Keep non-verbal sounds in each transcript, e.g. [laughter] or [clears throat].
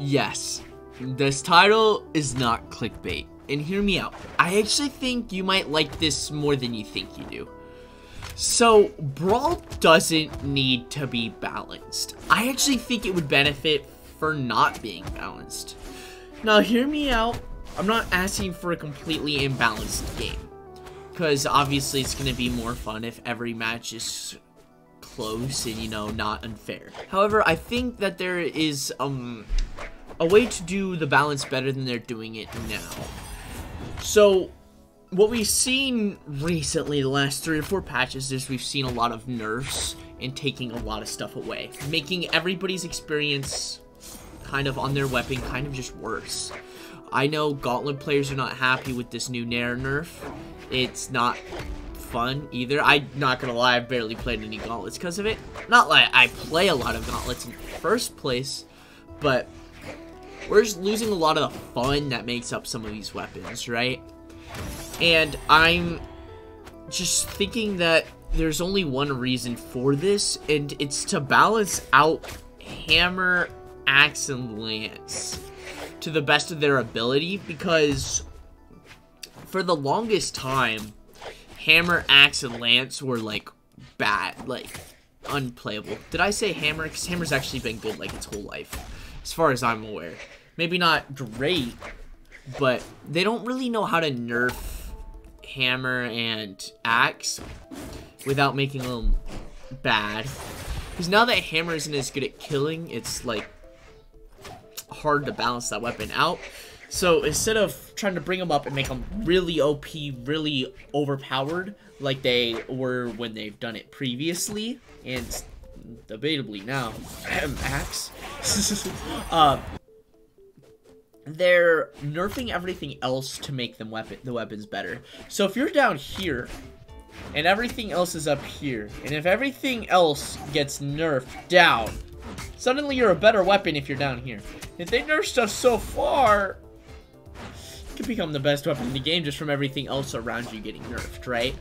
Yes, this title is not clickbait. And hear me out. I actually think you might like this more than you think you do. So, Brawl doesn't need to be balanced. I actually think it would benefit for not being balanced. Now, hear me out. I'm not asking for a completely imbalanced game. Because obviously it's going to be more fun if every match is close and, you know, not unfair. However, I think that there is um, a way to do the balance better than they're doing it now. So, what we've seen recently, the last three or four patches, is we've seen a lot of nerfs and taking a lot of stuff away, making everybody's experience kind of on their weapon kind of just worse. I know Gauntlet players are not happy with this new Nair nerf. It's not fun either. I'm not gonna lie, I've barely played any Gauntlets because of it. Not like I play a lot of Gauntlets in the first place, but we're just losing a lot of the fun that makes up some of these weapons, right? And I'm just thinking that there's only one reason for this, and it's to balance out Hammer, Axe, and Lance to the best of their ability, because for the longest time, Hammer, Axe, and Lance were, like, bad, like, unplayable. Did I say Hammer? Because Hammer's actually been good, like, its whole life, as far as I'm aware. Maybe not great, but they don't really know how to nerf hammer and axe without making them bad. Because now that hammer isn't as good at killing, it's like hard to balance that weapon out. So instead of trying to bring them up and make them really OP, really overpowered, like they were when they've done it previously, and debatably now, [clears throat] Max, [laughs] uh, they're nerfing everything else to make them weapon the weapons better. So if you're down here and everything else is up here, and if everything else gets nerfed down, suddenly you're a better weapon if you're down here. If they nerf stuff so far, you can become the best weapon in the game just from everything else around you getting nerfed, right?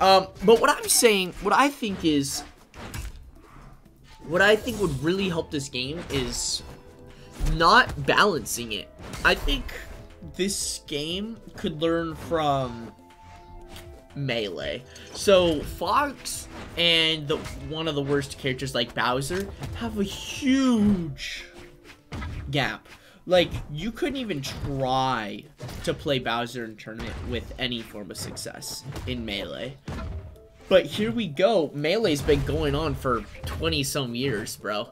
Um, but what I'm saying, what I think is, what I think would really help this game is not balancing it. I think this game could learn from Melee. So Fox and the one of the worst characters like Bowser have a huge gap. Like, you couldn't even try to play Bowser in tournament with any form of success in Melee. But here we go. Melee's been going on for 20 some years, bro.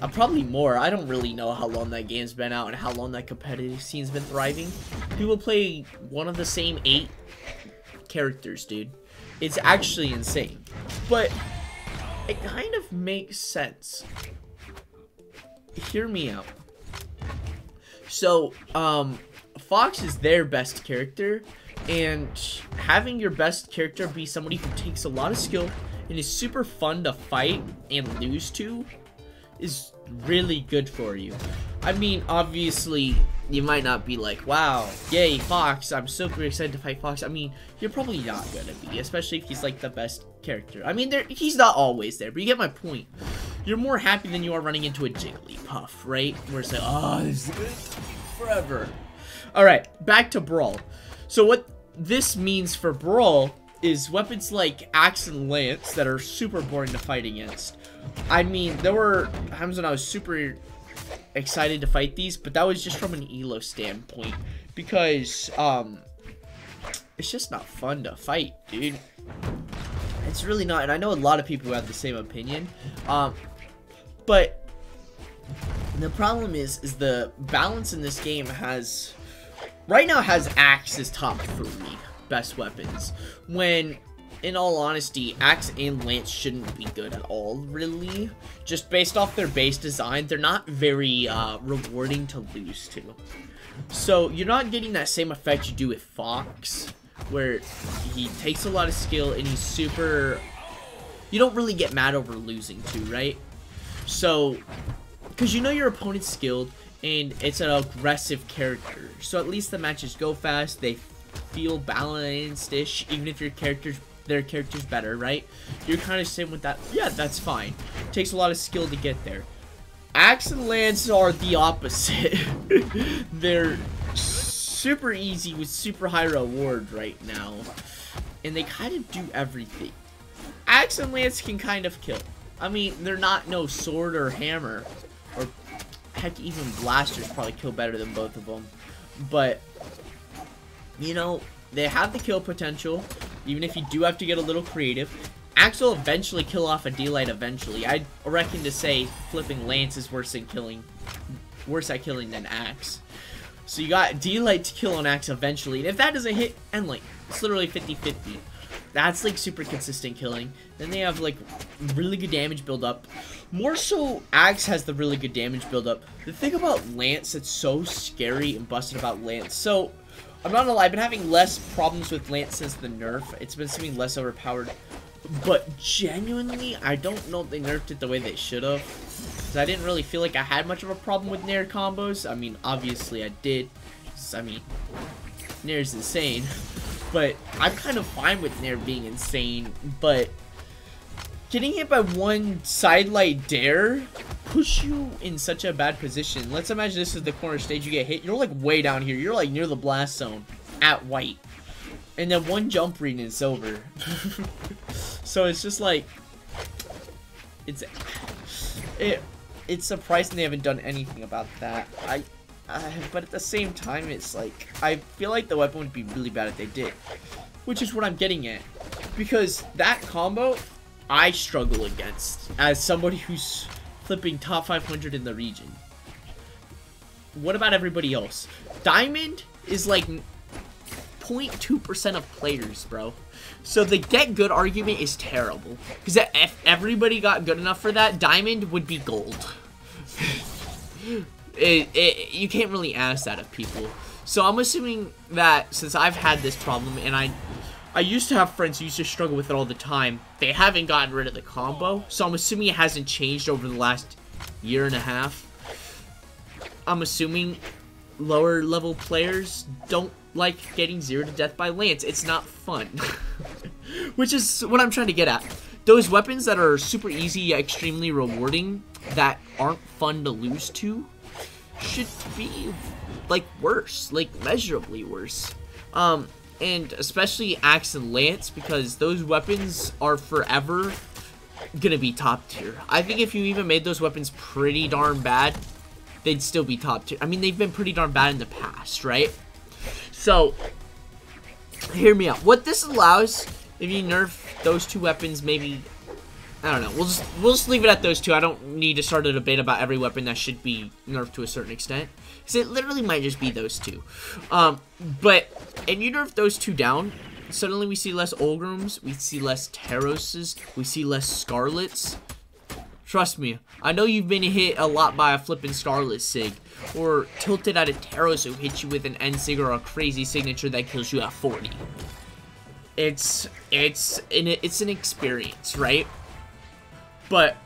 Uh, probably more. I don't really know how long that game's been out and how long that competitive scene's been thriving. People play one of the same eight characters, dude. It's actually insane. But it kind of makes sense. Hear me out. So, um, Fox is their best character, and having your best character be somebody who takes a lot of skill and is super fun to fight and lose to is really good for you. I mean, obviously, you might not be like, wow, yay, Fox, I'm super excited to fight Fox. I mean, you're probably not gonna be, especially if he's like the best character. I mean, he's not always there, but you get my point. You're more happy than you are running into a Jigglypuff, right? Where it's like, oh, this is forever. Alright, back to Brawl. So what this means for Brawl is weapons like Axe and Lance that are super boring to fight against I mean, there were times when I was super excited to fight these, but that was just from an elo standpoint because um it's just not fun to fight, dude. It's really not, and I know a lot of people who have the same opinion. Um but the problem is is the balance in this game has right now has axe as top three best weapons when in all honesty, Axe and Lance shouldn't be good at all, really. Just based off their base design, they're not very uh, rewarding to lose to. So you're not getting that same effect you do with Fox, where he takes a lot of skill and he's super... You don't really get mad over losing to, right? So, because you know your opponent's skilled, and it's an aggressive character. So at least the matches go fast, they feel balanced-ish, even if your character's their characters better, right? You're kind of same with that. Yeah, that's fine. Takes a lot of skill to get there. Axe and Lance are the opposite. [laughs] They're super easy with super high reward right now. And they kind of do everything. Axe and Lance can kind of kill. I mean, they're not no sword or hammer. Heck, even blasters probably kill better than both of them. But, you know, they have the kill potential. Even if you do have to get a little creative. Axe will eventually kill off a D-Light eventually. I reckon to say flipping Lance is worse than killing, worse at killing than Axe. So you got D-Light to kill on Axe eventually. And if that doesn't hit, N-Light. It's literally 50-50. That's like super consistent killing. Then they have like really good damage build up. More so, Axe has the really good damage build up. The thing about Lance that's so scary and busted about Lance. So, I'm not gonna lie, I've been having less problems with Lance since the nerf. It's been seeming less overpowered. But genuinely, I don't know if they nerfed it the way they should have. Because I didn't really feel like I had much of a problem with Nair combos. I mean, obviously I did. I mean, Nair's insane. [laughs] But I'm kind of fine with Nair being insane. But getting hit by one sidelight dare push you in such a bad position. Let's imagine this is the corner stage. You get hit. You're like way down here. You're like near the blast zone at white. And then one jump read and it's over. [laughs] so it's just like it's it it's surprising they haven't done anything about that. I, I but at the same time it's like I feel like the weapon would be really bad if they did. Which is what I'm getting at. Because that combo I struggle against as somebody who's flipping top 500 in the region. What about everybody else? Diamond is like 0.2% of players, bro. So the get good argument is terrible. Because if everybody got good enough for that, Diamond would be gold. [laughs] it, it, you can't really ask that of people. So I'm assuming that since I've had this problem and I I used to have friends who used to struggle with it all the time, they haven't gotten rid of the combo. So I'm assuming it hasn't changed over the last year and a half. I'm assuming lower level players don't like getting zero to death by lance. It's not fun. [laughs] Which is what I'm trying to get at. Those weapons that are super easy, extremely rewarding, that aren't fun to lose to, should be, like, worse. Like, measurably worse. Um, and especially Axe and Lance, because those weapons are forever gonna be top tier. I think if you even made those weapons pretty darn bad, they'd still be top tier. I mean, they've been pretty darn bad in the past, right? So, hear me out. What this allows, if you nerf those two weapons, maybe I don't know. We'll just we'll just leave it at those two. I don't need to start a debate about every weapon that should be nerfed to a certain extent, because it literally might just be those two. Um, but and you nerf those two down, suddenly we see less Ulgrims, we see less Teroses, we see less Scarlets. Trust me, I know you've been hit a lot by a flippin' Scarlet Sig, or tilted at a Teros who hits you with an N-Sig or a crazy signature that kills you at 40. It's, it's, an, it's an experience, right? But,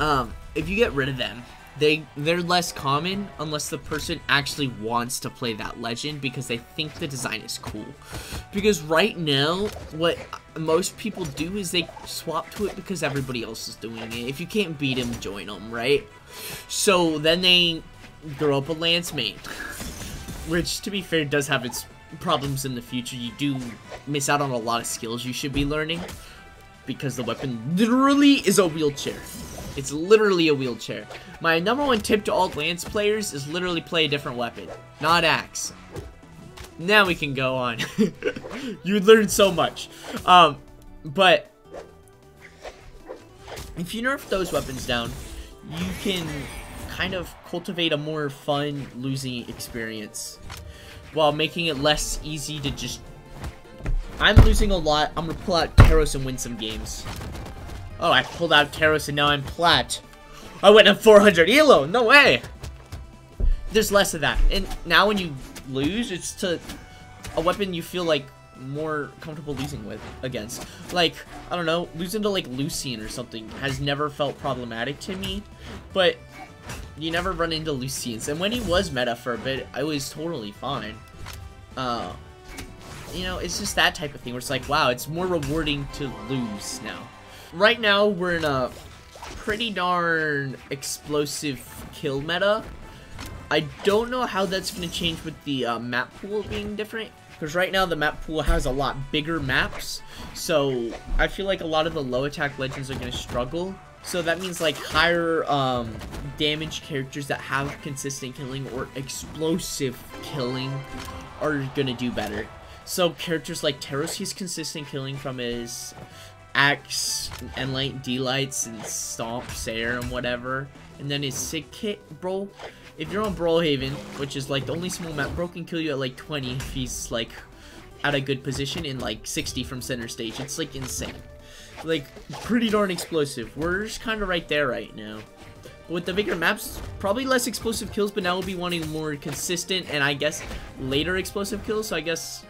um, if you get rid of them, they they're less common unless the person actually wants to play that legend because they think the design is cool. Because right now, what most people do is they swap to it because everybody else is doing it. If you can't beat them, join them, right? So then they grow up a Lance main, which to be fair does have its problems in the future. You do miss out on a lot of skills you should be learning because the weapon literally is a wheelchair. It's literally a wheelchair. My number one tip to all Lance players is literally play a different weapon, not Axe. Now we can go on. [laughs] you learn so much. Um, but if you nerf those weapons down, you can kind of cultivate a more fun losing experience while making it less easy to just I'm losing a lot. I'm gonna pull out Teros and win some games. Oh, I pulled out Teros and now I'm plat. I went up 400 elo. No way. There's less of that. And now when you lose, it's to a weapon you feel like more comfortable losing with against. Like, I don't know, losing to like Lucian or something has never felt problematic to me. But you never run into Lucians. And when he was meta for a bit, I was totally fine. Uh, you know, it's just that type of thing where it's like, wow, it's more rewarding to lose now. Right now, we're in a pretty darn explosive kill meta. I don't know how that's going to change with the uh, map pool being different. Because right now the map pool has a lot bigger maps. So I feel like a lot of the low attack legends are going to struggle. So that means like higher um, damage characters that have consistent killing or explosive killing are going to do better. So characters like Teros, he's consistent killing from his Axe, N-Light, D-Lights, and Stomp, Sayer, and whatever. And then his Sick Kit, bro. If you're on Brawlhaven, which is like the only small map, bro can kill you at like 20 if he's like at a good position in like 60 from center stage. It's like insane. Like pretty darn explosive. We're just kind of right there right now. But With the bigger maps, probably less explosive kills, but now we'll be wanting more consistent and I guess later explosive kills. So I guess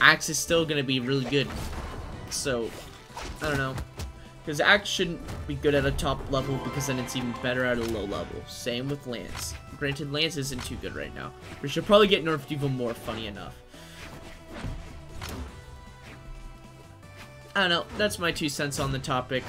Axe is still going to be really good. So, I don't know. Because Axe shouldn't be good at a top level because then it's even better at a low level. Same with Lance. Granted, Lance isn't too good right now. We should probably get nerfed even more, funny enough. I don't know. That's my two cents on the topic.